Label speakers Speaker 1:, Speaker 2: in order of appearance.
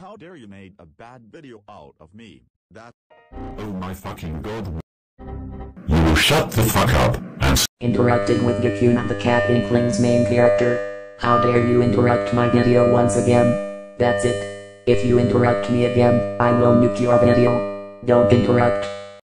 Speaker 1: How dare you made a bad video out of me? That
Speaker 2: Oh my fucking god. You will shut the fuck up and
Speaker 3: Interrupted with Gakuna the cat Inkling's main character. How dare you interrupt my video once again? That's it. If you interrupt me again, I will nuke your video. Don't interrupt.